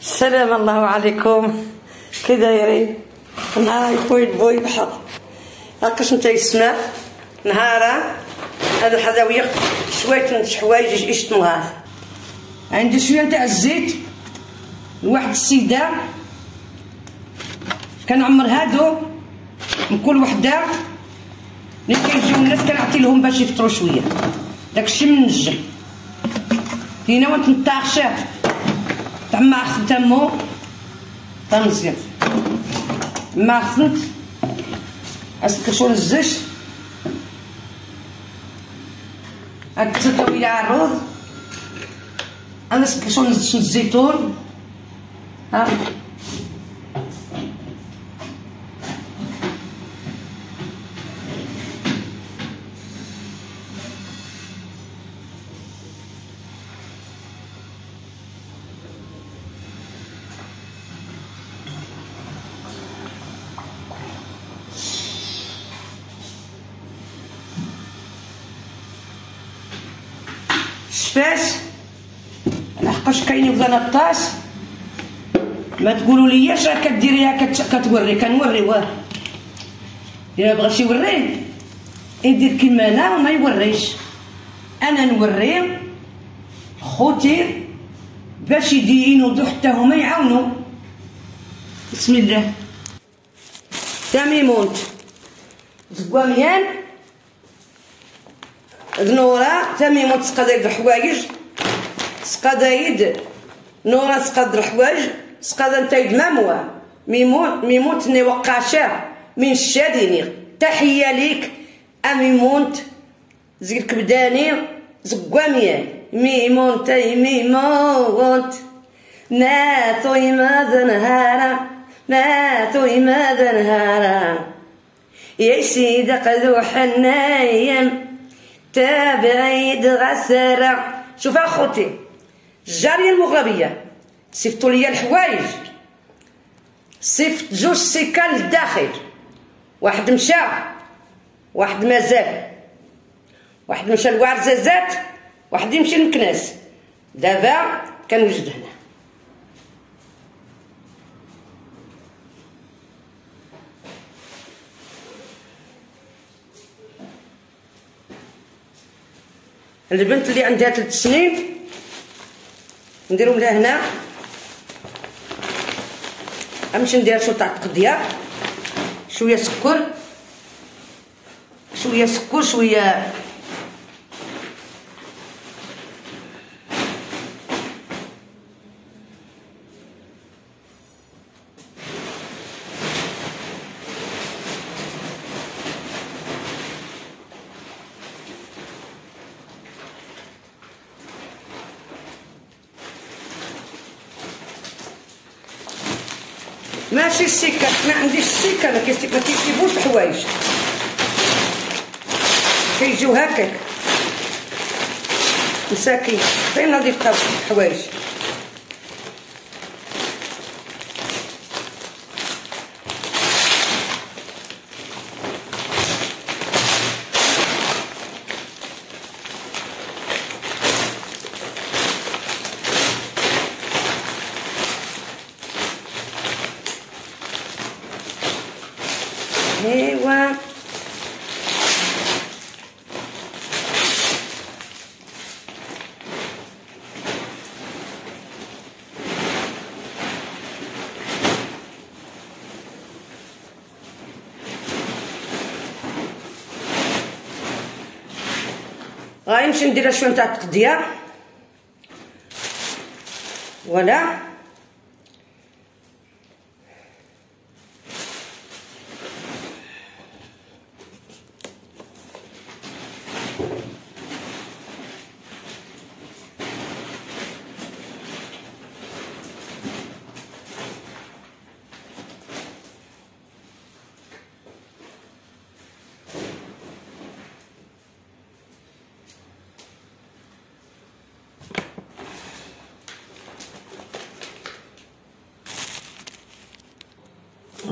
السلام الله عليكم. كي دايرين نهار خويا بوي بحر. هاكاش نتا يسمع نهارا هذا الحذاوية شوية حوايج إيش تنغاث عندي شوية نتاع الزيت. لواحد السيدة. كنعمر هادو. من كل وحدة. ملي كيجيو الناس كنعطي لهم باش يفطروا شوية. داكشي من النجم كاينة وانت نطاخشاه تعما خصنت تمو تمزيان ما خصنت اسك شو نزش هاد التطوية عروض. أنا اسك شو نزش الزيتون. ها؟ شفاش لحقاش كاين ولا نطاس ما تقولوا لياش راه كديريها كت... كتوري كنوري واه. الا بغى يوريه يدير كيما أنا وما يوريش. أنا نوري خوتي باش يدينوا حتى هما يعاونوا بسم الله. تميمونت زكواميان نورا تميمونت تسقى الحوايج. تسقى دايد نورا تسقى الحوايج. تسقى نتايد ماموا ميمون ميمونت ني وقاشا من الشاديني تحية ليك. أميمونت. زيك كبداني زقواميان ميمونت. ميمونت. ناتو ماذا نهارا. ناتو ماذا نهارا. يا سيدي قدو حنايا تابعيد غسرة شوف أخوتي الجارية المغربية صيفطوا لي الحوايج. صيفط جوج سيكان للداخل. واحد مشى واحد مازال واحد مشى لوعرزازات واحد يمشي لمكناس. دابا كنوجد هنا. البنت اللي عندها ثلاث سنين نديرو لها هنا. نمشي ندير شو تاع التقديه شوية سكر. شوية سكر شوية ماشي السكه ما عنديش السكه ما كيسيبوش الحوايج كيجيو هكاك. مساكين. فين غادي يبقاو الحوايج ايوا غنمشي ندير شوية نتاع التقديه فوالا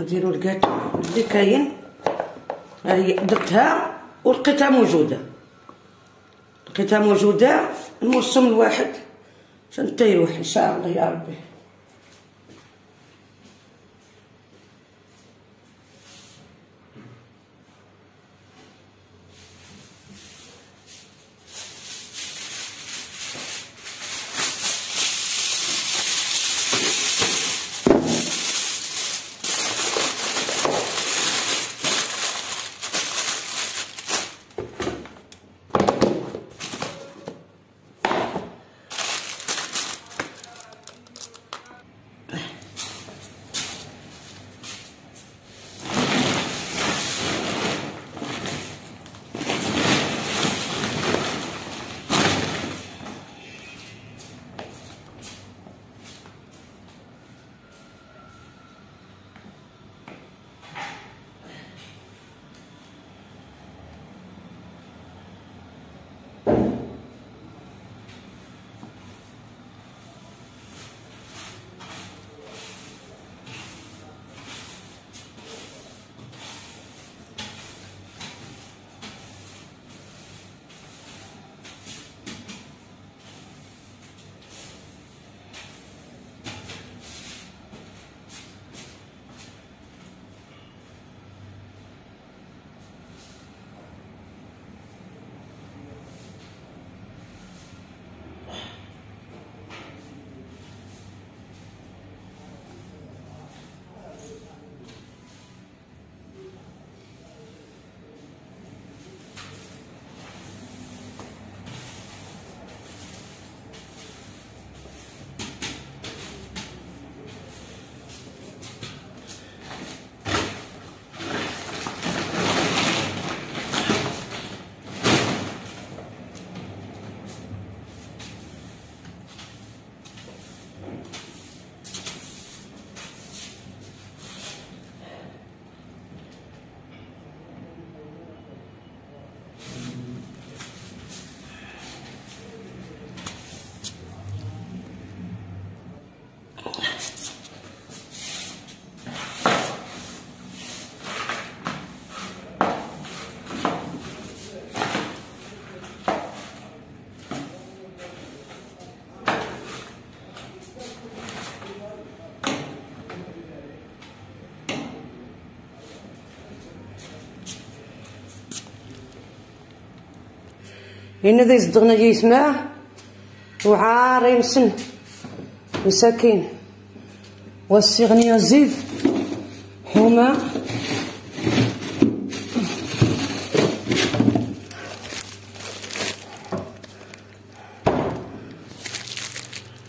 نديرو الكاتو اللي كاين. ها هي درتها ولقيتها موجودة. لقيتها موجودة نوصم الواحد. حتى يروح إن شاء الله يا ربي. هنا ذا يصدقنا يسمع وعار يمسن مساكين. والسيغني يزيد حومة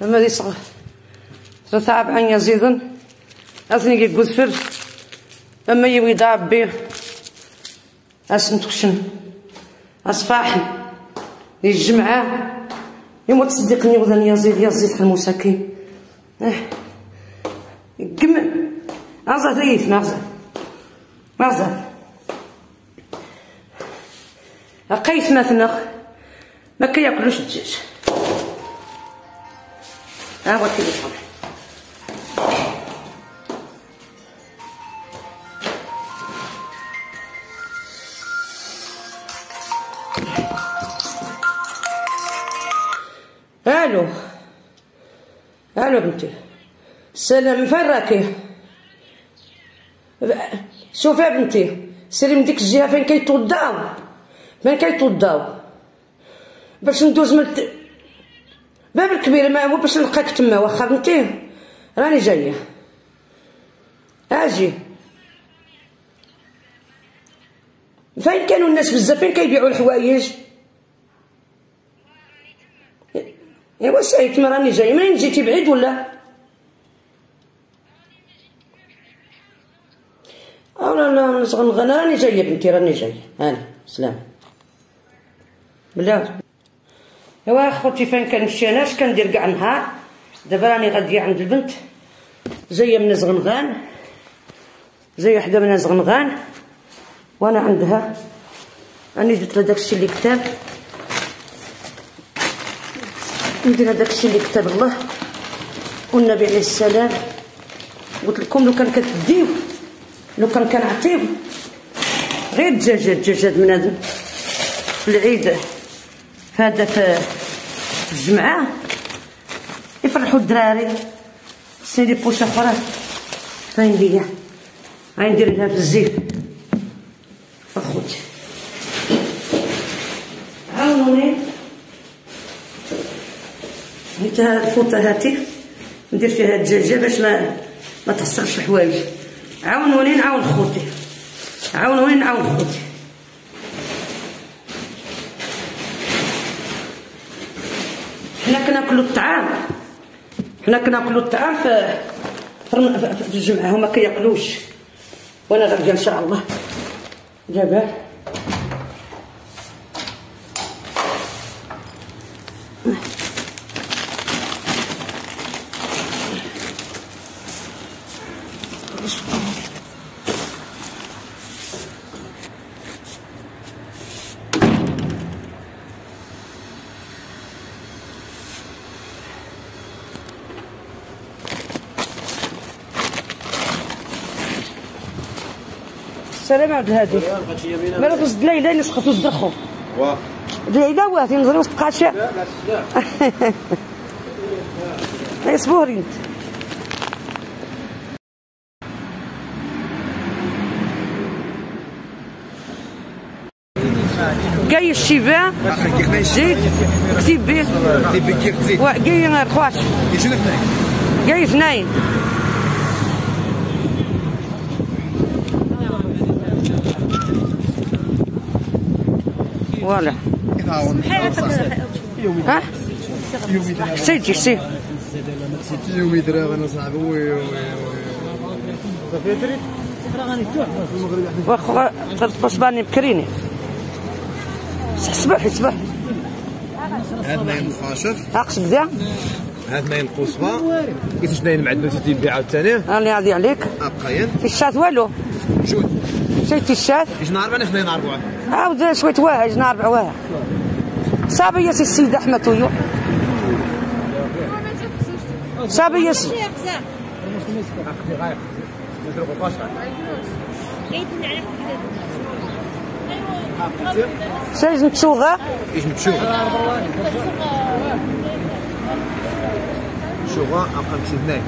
لما دي صغر تتعب عن يزيدن أثني يقول فر أما يبغي دعب بيه أسنتخشن أصفاحن. الجمعة. يموت تصدقني غدا يزيد يزيد المساكين. آه قم. أغزى ثيث مغزى مغزى أقيت مثنغ ما كياكلوش الدجاج. ها هو التليفون سلام فين شوفي بنتي سيري من ديك الجهة فين كيتوضاو فين كيتوضاو باش ندوز من. باب الكبير ما هو باش نلقاك تما واخا بنتي؟ راني جاية. أجي. فين كانوا الناس بزاف؟ فين كيبيعوا الحوايج؟ ايوا سايت ما راني جاي منين جيتي؟ بعيد ولا؟ آه لا لا نصغن راني جاية بنتي راني جاية هاني سلام. بلا ايوا خوتي فين كنمشي؟ أنا اش كندير كاع النهار؟ دابا راني غاديه عند البنت. جاية من زغنغان جاية وحدة من زغنغان وأنا عندها. راني درت لها داكشي اللي كتاب. ندير الشيء اللي كتب الله. والنبي عليه السلام قلت لكم لو كان كتديو لو كان كنعطيو غير الدجاجات الدجاجات بنادم في العيد. هذا في الجمعة. يفرحوا الدراري. سيدي بوشة أخرى. فين ليا غندير لها في الزيت. أخوتي. عاونوني هيت الفوطة هاتي. ندير فيها الدجاجة باش ما ما تخسرش الحوايج عاونوني نعاون خوتي. عاونوني نعاون خوتي. حنا كناكلو الطعام. حنا كناكلو الطعام في في الجمعة. هما كياكلوش. وأنا غاديه إن شاء الله. دابا السلام عبد الهادي. مالك وسط ليلى نسخط وزدخو واه ليلى واه تنزل وسط قاشع لا لا لا. اصبري انت. جاي كتيب به تبي كيف تزيد جاي رخواش يجونا اثنين جاي اثنين فوالا ها سيدي سي يومي درا أنا صاحبي وي وي واخا تصباني بكريني صباح صباح هاد ناين الخاشر اقصد ذا هاد ناين القصبة كيفاش ناين معدنو تيدي بيع عاوتاني راني غادي عليك ابقاين الشات والو جود شيتي الشات إيش نعرف أنا اثنين اربعة عاود شوية واعج نهار ربع صافي يا سي السيد أحمد تويو يا سي سيد نتسوغا إيش نمشيو شوغا ابقى اثنين.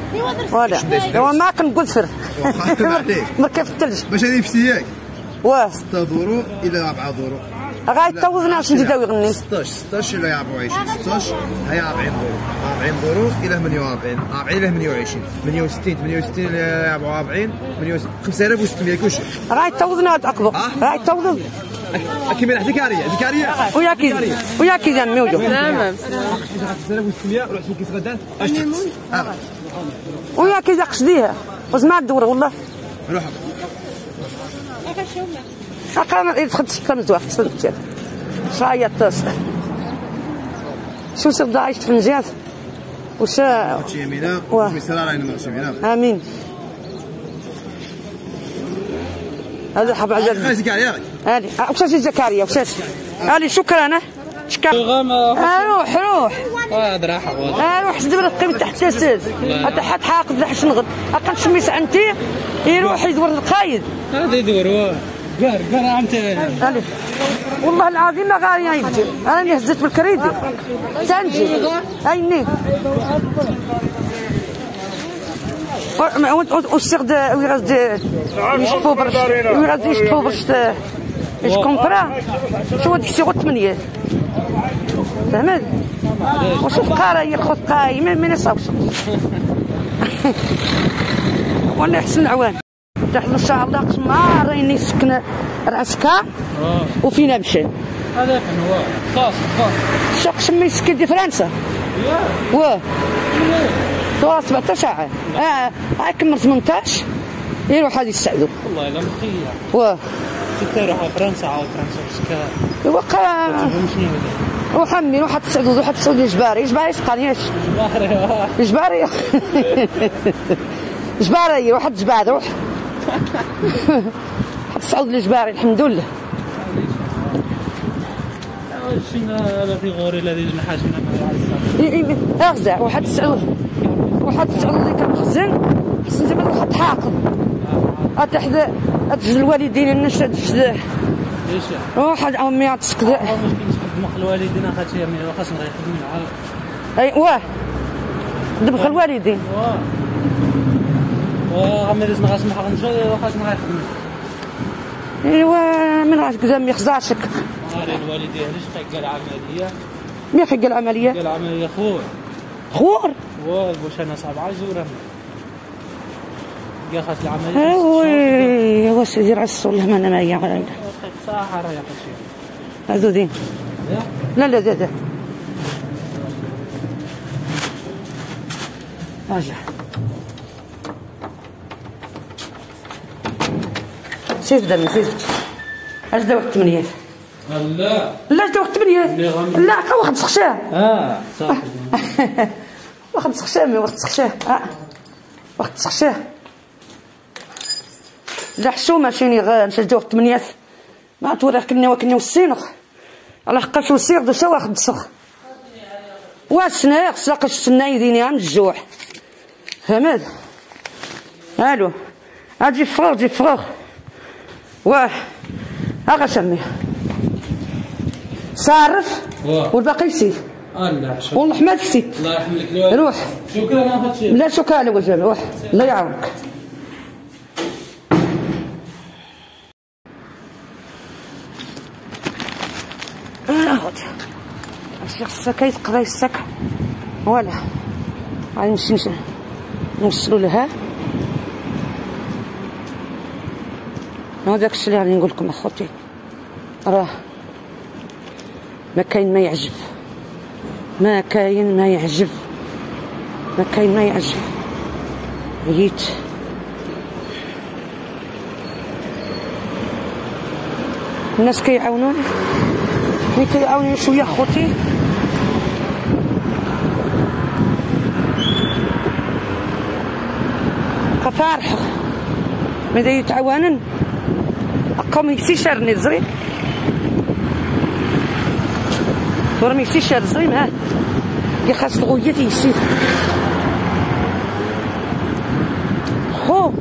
فوالا هو ما كنقول عليك. ما كيف الثلج باش هذه في سياك واه. 6 دورو إلى 4 دورو غايتوضنا باش نزيدو يغني 16 16 إلى 24 16 هي 40 دورو 40 دورو إلى 48 40 إلى 28 68 68 إلى 44 5600 كلشي غايتوضنا هاد اقبو آه. غايتوض كيما ذكريه ذكريه ويا كي ويا كي دمي وجو تمام. 5600 روح سوق كيس غدا آه. ويا كي قصديها وزما الدور والله. روح أقام يدخل ستة مزواق تصدق شاية تصدق شو صدق عايشت في نجاز وش امين هذا حب ذكريه هذه وش زكريا وش هذه شكرا أنا شكرا روح روح روح دبر القيم تحت السد حتى حد حاقد لحش نغد أقل شميس عنتي يروح يدور القايد. هذا يدور قار قار هذه والله العظيم ما غاري يجي أنا هزيت بالكريدي. تنجي. ايني والسيغ وي غاد يشطفو برش وي غاد يشطفو برش إيش كومبرا شو هاديك سيغو ثمانية فهمت؟ وشوف قارة ياخذ قاي ما نصاوش وأنا يحسن عوان تحت ان شاء الله قسما راني سكن رأسكا. وفينا مشى هذا هو. خاص خاص. شاق شمي يسكن دي فرنسا؟ واه توا 17 ساعة. آه هاي كمل 18 يروح هذه السعدو والله لا مخير واه حتى يروح فرنسا عاود فرنسا بسكا وقع. شنو وحمي روح تسعدو روح تسعدو جباري. جباري سقانيش هذا جباري. جباري روح جباري روح. حط تسعود الجباري الحمد لله. في غوري الذي اغزع واحد تسعود واحد تسعود ذيك المخزن حسن زعما واحد حاقد تحت تجد الوالدين الناس تجد واحد أمي تسكت. الوالدين يخدموا على أي واه. دبخ الوالدين. واه. لازم غاسم حق نشوي وخاصنا يخدموا ايوا من قدام يخزعشك هاري الوالدين علاش قال العملية؟ مين قال العملية؟ قال العملية خوه خور؟ واش أنا صعب عزورة. قال خاص العملية. وي واش يدير عس والله ما أنا ما هي صحراء يا خشي هذو ذين لا. لا لا لا. سيف دم سيف اش دا وقت ثمانية لا. لا دا وقت ثمانية لا كا واحد سخشاه. آه صح واحد سخشاه مي واحد سخشاه. آه. واحد سخشاه. لا حشومة شيني غا نشجع وقت ثمانية ما توري كنا وكنا والسينخ على حقاش وسيغ دو سوا واحد سخ. واسنا ساقش سنا يديني عم الجوع. فهمت؟ ألو. أجي فراغ جي فراغ. واه أغا سميه صارف. والباقي شكرا والله ما تسيت الله روح. شكرا ما لا شكرا وجهه روح. الله يعاونك. ناخذ الشيخ السكا يتقضى السكا ولا. غادي نمشي نش- نوصلو لها. هذاك الشيء اللي غادي نقول لكم أخوتي. راه ما كاين ما يعجب. ما كاين ما يعجب. ما كاين ما يعجب. عييت. الناس كيعاونوني. ملي كيعاونوني شوية خوتي كفارحة ماذا يتعاونن؟ أقوم يكسيشرني زري ورمي يكسيشر زري معاه كي خاص تغويتي يسير خو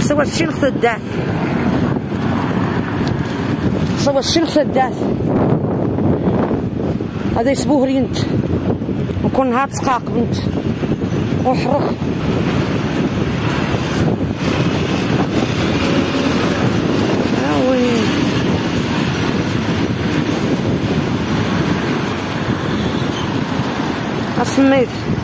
سوى الشين خدات سوى الشين خدات هذا يسبوه رينت نكون هاد سقاق بنت وحرخ That's smooth.